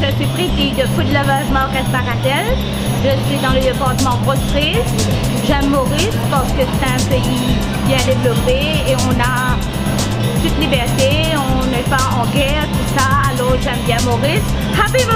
je suis prêtée de food lovers Maurice Baratel. Je suis dans le département groceries. J'aime Maurice parce que c'est un pays bien développé et on a toute liberté, on n'est pas en guerre, tout ça. Alors j'aime bien Maurice. Happy Maurice!